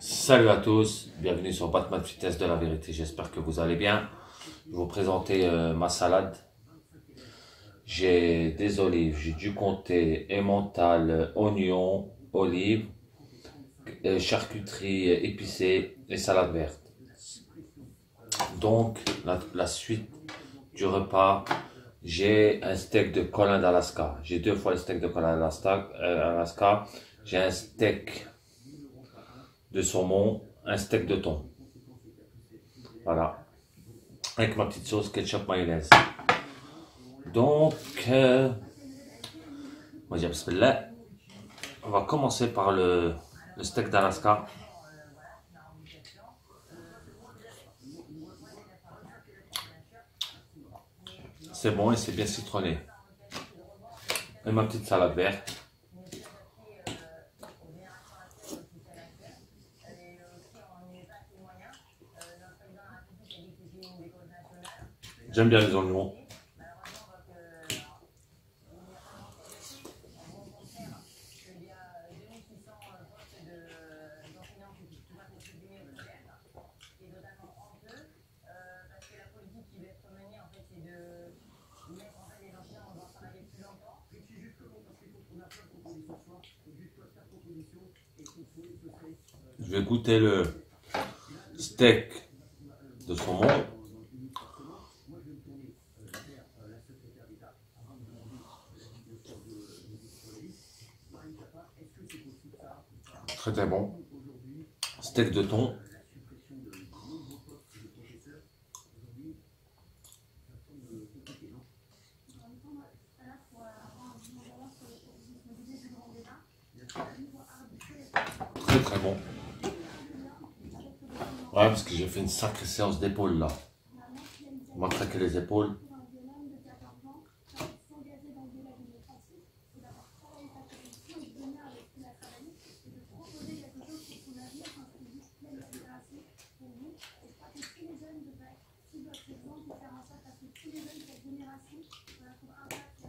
Salut à tous, bienvenue sur Batman Vitesse de la vérité, j'espère que vous allez bien. Je vais vous présenter euh, ma salade. J'ai des olives, j'ai dû compter emmental, oignon, olives, euh, charcuterie épicée et salade verte. Donc, la, suite du repas, j'ai un steak de colin d'Alaska. J'ai deux fois le steak de colin d'Alaska. euh, Alaska. J'ai un steak de saumon, un steak de thon. Voilà. Avec ma petite sauce ketchup mayonnaise. Donc, euh, dire bismillah. On va commencer par le, le steak d'Alaska. C'est bon et c'est bien citronné. Et ma petite salade verte. J'aime bien les oignons. Je vais goûter le steak de saumon. Très très bon. Steak de thon. Très très bon. Ouais, parce que j'ai fait une sacrée séance d'épaule là. On m'a craqué les épaules.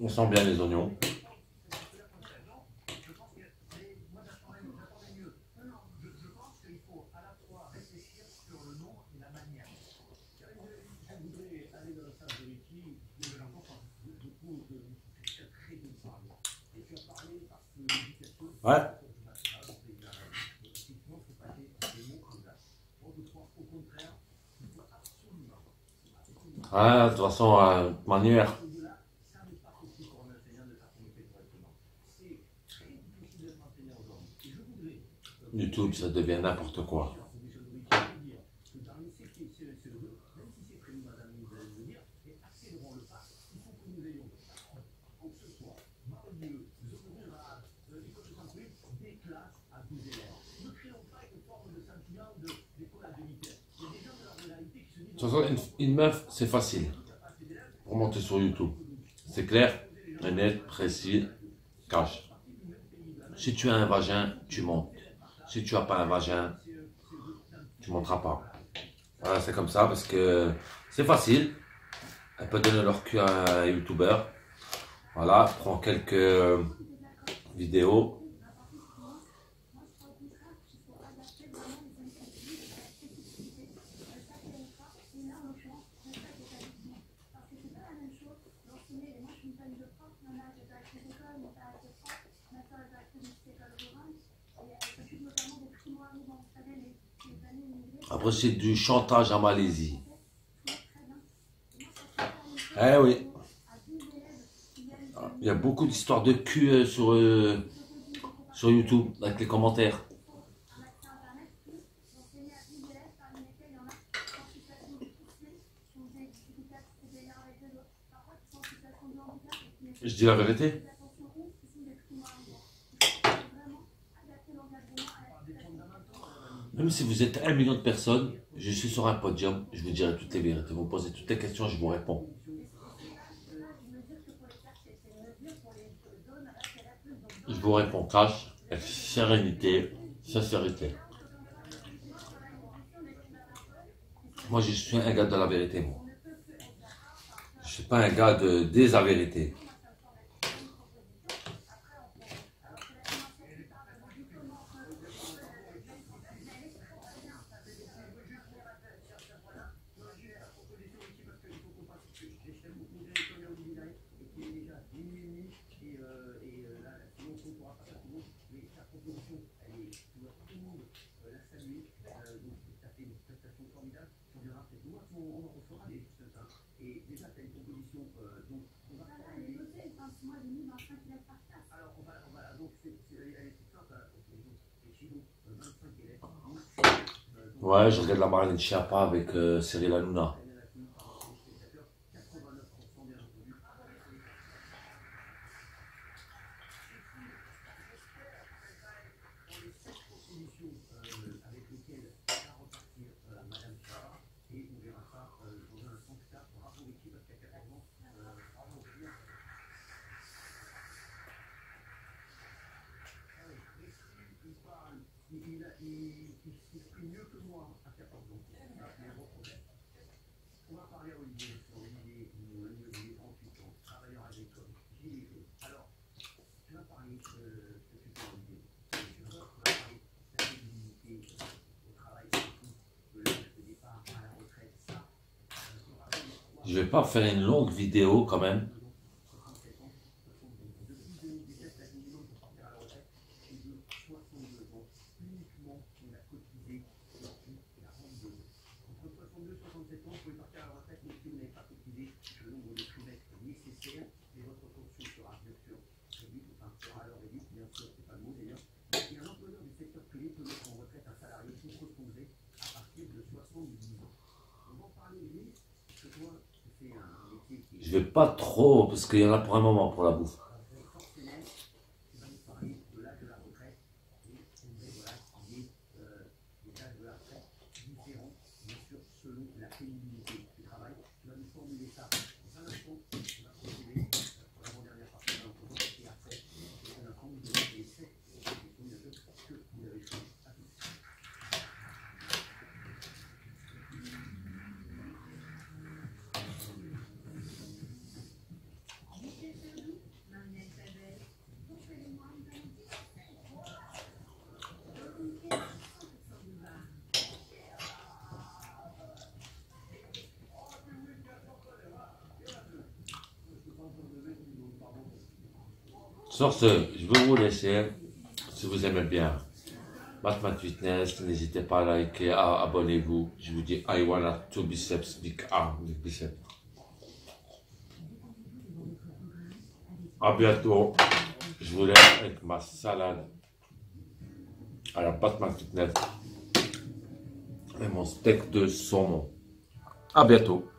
On sent bien les oignons. Ouais. Ouais, de toute façon, euh, manière. YouTube, ça devient n'importe quoi. De toute façon, une, meuf, c'est facile pour monter sur YouTube. C'est clair, net, précis, cash. Si tu as un vagin, tu montes. Si tu n'as pas un vagin, tu monteras pas. Voilà, c'est comme ça parce que c'est facile. Elle peut donner leur cul à un youtubeur. Voilà, prends quelques vidéos. Après, c'est du chantage en Malaisie. Eh oui. Il y a beaucoup d'histoires de cul euh, sur, euh, sur YouTube avec les commentaires. Je dis la vérité. Même si vous êtes un million de personnes, je suis sur un podium, je vous dirai toutes les vérités. Vous posez toutes les questions, je vous réponds. Je vous réponds cash, avec sérénité, sincérité. Moi, je suis un gars de la vérité, moi. Je ne suis pas un gars de des vérité. Ouais, je regarde la marine de Chiappa avec euh, Cyril Hanouna. Je vais pas faire une longue vidéo quand même. Je vais pas trop, parce qu'il y en a pour un moment pour la bouffe. Sur ce, je vais vous laisser. Si vous aimez bien Batman Fitness, n'hésitez pas à liker, à abonnez-vous. Je vous dis, I wanna two biceps, big arm, big biceps. À bientôt. Je vous laisse avec ma salade à la Batman Fitness et mon steak de saumon. À bientôt.